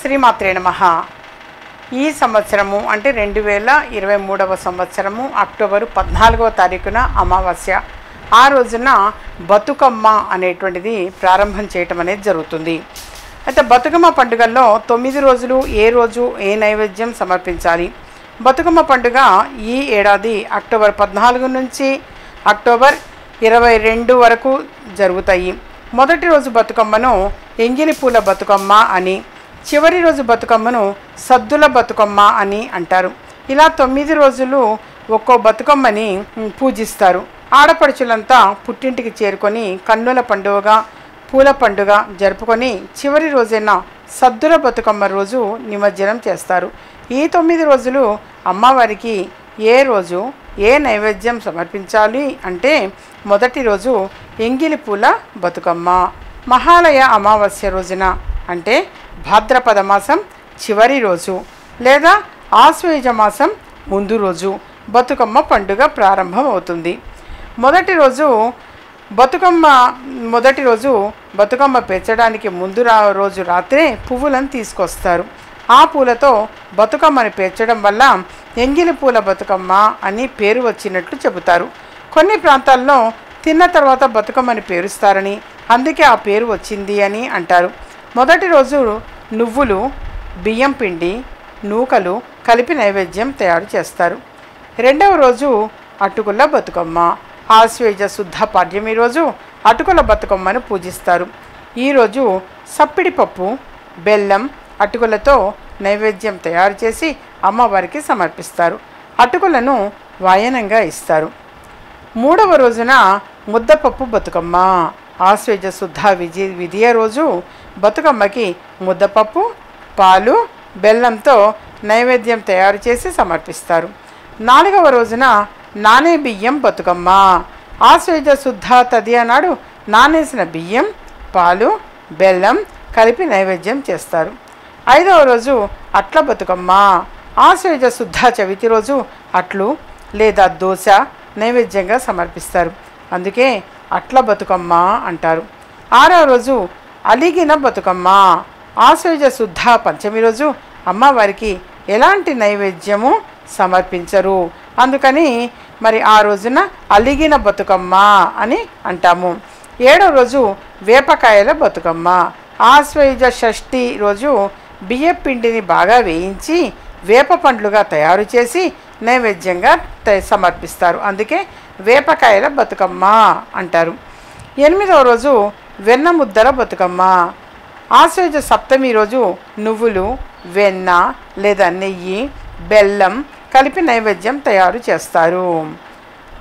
శ్రీమాత్రే నమ. ఈ సంవత్సరము అంటే రెండు వేల ఇరవై మూడవ సంవత్సరము అక్టోబరు పద్నాలుగవ తారీఖున అమావాస్య. ఆ రోజున బతుకమ్మ అనేటువంటిది ప్రారంభం చేయటం అనేది జరుగుతుంది. అయితే బతుకమ్మ పండుగల్లో తొమ్మిది రోజులు ఏ రోజు ఏ నైవేద్యం సమర్పించాలి? బతుకమ్మ పండుగ ఈ ఏడాది అక్టోబర్ పద్నాలుగు నుంచి అక్టోబర్ ఇరవై రెండు వరకు జరుగుతాయి. మొదటి రోజు బతుకమ్మను ఎంగిలి పూల బతుకమ్మ అని చివరి రోజు బతుకమ్మను సద్దుల బతుకమ్మ అని అంటారు. ఇలా తొమ్మిది రోజులు ఒక్కో బతుకమ్మని పూజిస్తారు. ఆడపడుచులంతా పుట్టింటికి చేరుకొని కన్నుల పండుగగా పూల పండుగ జరుపుకొని చివరి రోజైన సద్దుల బతుకమ్మ రోజు నిమజ్జనం చేస్తారు. ఈ తొమ్మిది రోజులు అమ్మవారికి ఏ రోజు ఏ నైవేద్యం సమర్పించాలి అంటే మొదటి రోజు ఎంగిలి పూల బతుకమ్మ. మహాలయ అమావాస్య రోజున అంటే భాద్రపద మాసం చివరి రోజు లేదా ఆశ్వేజ మాసం ముందు రోజు బతుకమ్మ పండుగ ప్రారంభం అవుతుంది మొదటి రోజు బతుకమ్మ మొదటి రోజు బతుకమ్మ పెంచడానికి ముందు రా రోజు రాత్రే పువ్వులను తీసుకొస్తారు. ఆ పూలతో బతుకమ్మని పేర్చడం వల్ల ఎంగిలి పూల బతుకమ్మ అని పేరు వచ్చినట్లు చెబుతారు. కొన్ని ప్రాంతాల్లో తిన్న తర్వాత బతుకమ్మని పేరుస్తారని అందుకే ఆ పేరు వచ్చింది అని అంటారు. మొదటి రోజు నువ్వులు బియ్యం పిండి నూకలు కలిపి నైవేద్యం తయారు చేస్తారు. రెండవ రోజు అటుకుల బతుకమ్మ. ఆశ్వేజ శుద్ధ పాడ్యమి రోజు అటుకుల బతుకమ్మను పూజిస్తారు. ఈరోజు సప్పిడి పప్పు బెల్లం అటుకులతో నైవేద్యం తయారు చేసి అమ్మవారికి సమర్పిస్తారు. అటుకులను వాయనంగా ఇస్తారు. మూడవ రోజున ముద్దపప్పు బతుకమ్మ. ఆశ్వేజ శుద్ధ విజయ విధియ రోజు బతుకమ్మకి ముద్దపప్పు పాలు బెల్లంతో నైవేద్యం తయారు చేసి సమర్పిస్తారు. నాలుగవ రోజున నానే బియ్యం బతుకమ్మ. ఆశ్వేజ శుద్ధ తదియ నాడు నానేసిన బియ్యం పాలు బెల్లం కలిపి నైవేద్యం చేస్తారు. ఐదవ రోజు అట్ల బతుకమ్మ. ఆశ్వేజ శుద్ధ చవితి రోజు అట్లు లేదా దోశ నైవేద్యంగా సమర్పిస్తారు. అందుకే అట్ల బతుకమ్మ అంటారు. ఆరవ రోజు అలిగిన బతుకమ్మ. ఆశ్వజ శుద్ధ పంచమి రోజు అమ్మవారికి ఎలాంటి నైవేద్యము సమర్పించరు. అందుకని మరి ఆ రోజున అలిగిన బతుకమ్మ అని అంటాము. ఏడో రోజు వేపకాయల బతుకమ్మ. ఆశ్వయుజ షష్ఠి రోజు బియ్య పిండిని బాగా వేయించి వేప పండ్లుగా తయారు చేసి నైవేద్యంగా సమర్పిస్తారు. అందుకే వేపకాయల బతుకమ్మ అంటారు. ఎనిమిదవ రోజు వెన్న ముద్దల బతుకమ్మ. ఆశ్వయుజ సప్తమి రోజు నువ్వులు వెన్న లేదా నెయ్యి బెల్లం కలిపి నైవేద్యం తయారు చేస్తారు.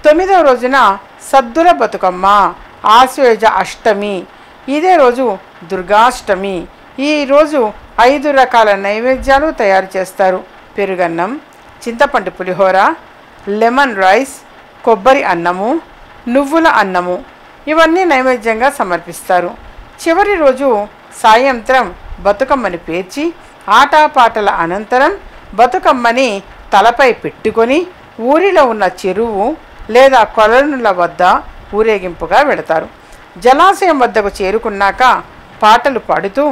తొమ్మిదవ రోజున సద్దుల బతుకమ్మ ఆశ్వయుజ అష్టమి. ఇదే రోజు దుర్గాష్టమి. ఈరోజు ఐదు రకాల నైవేద్యాలు తయారు చేస్తారు. పెరుగన్నం చింతపండు పులిహోర లెమన్ రైస్ కొబ్బరి అన్నము నువ్వుల అన్నము ఇవన్నీ నైవేద్యంగా సమర్పిస్తారు. చివరి రోజు సాయంత్రం బతుకమ్మని పేర్చి ఆటపాటల అనంతరం బతుకమ్మని తలపై పెట్టుకొని ఊరిలో ఉన్న చెరువు లేదా కొలనుల వద్ద ఊరేగింపుగా వెడతారు జలాశయం వద్దకు చేరుకున్నాక పాటలు పాడుతూ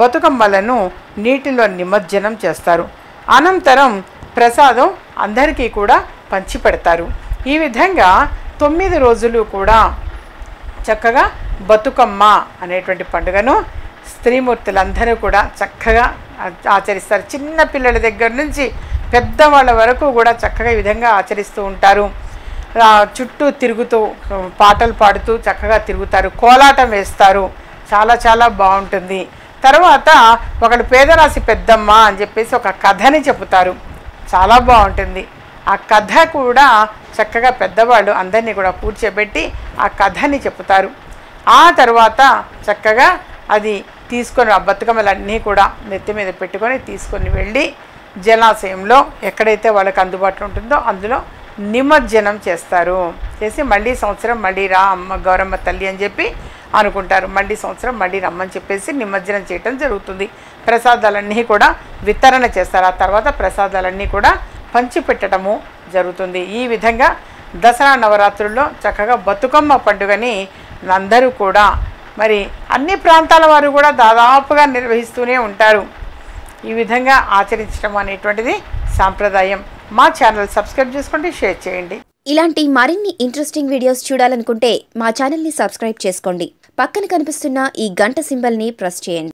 బతుకమ్మలను నీటిలో నిమజ్జనం చేస్తారు. అనంతరం ప్రసాదం అందరికీ కూడా పంచిపెడతారు. ఈ విధంగా తొమ్మిది రోజులు కూడా చక్కగా బతుకమ్మ అనేటువంటి పండుగను స్త్రీమూర్తులందరూ కూడా చక్కగా ఆచరిస్తారు. చిన్న పిల్లల దగ్గర నుంచి పెద్దవాళ్ళ వరకు కూడా చక్కగా ఈ విధంగా ఆచరిస్తూ ఉంటారు. చుట్టూ తిరుగుతూ పాటలు పాడుతూ చక్కగా తిరుగుతారు. కోలాటం వేస్తారు. చాలా చాలా బాగుంటుంది. తర్వాత ఒకడు పేదరాశి పెద్దమ్మ అని చెప్పేసి ఒక కథని చెబుతారు. చాలా బాగుంటుంది. ఆ కథ కూడా చక్కగా పెద్దవాళ్ళు అందరినీ కూడా కూర్చోబెట్టి ఆ కథని చెప్తారు. ఆ తర్వాత చక్కగా అది తీసుకొని ఆ బతుకమ్మలన్నీ కూడా నెత్తి మీద పెట్టుకొని తీసుకొని వెళ్ళి జలాశయంలో ఎక్కడైతే వాళ్ళకి అందుబాటులో ఉంటుందో అందులో నిమజ్జనం చేస్తారు. చేసి మళ్ళీ సంవత్సరం మళ్ళీ రా అమ్మ గౌరమ్మ తల్లి అని చెప్పి అనుకుంటారు. మళ్ళీ సంవత్సరం మళ్ళీ రమ్మని చెప్పేసి నిమజ్జనం చేయటం జరుగుతుంది. ప్రసాదాలన్నీ కూడా వితరణ చేస్తారు. ఆ తర్వాత ప్రసాదాలన్నీ కూడా పంచిపెట్టడము జరుగుతుంది. ఈ విధంగా దసరా నవరాత్రుల్లో చక్కగా బతుకమ్మ పండుగని అందరూ కూడా మరి అన్ని ప్రాంతాల వారు కూడా దాదాపుగా నిర్వహిస్తూనే ఉంటారు. ఈ విధంగా ఆచరించడం అనేటువంటిది సాంప్రదాయం. మా ఛానల్ సబ్స్క్రైబ్ చేసుకోండి షేర్ చేయండి. ఇలాంటి మరిన్ని ఇంట్రెస్టింగ్ వీడియోస్ చూడాలనుకుంటే మా ఛానల్ని సబ్స్క్రైబ్ చేసుకోండి. పక్కన కనిపిస్తున్న ఈ గంట సింబల్ని ప్రెస్ చేయండి.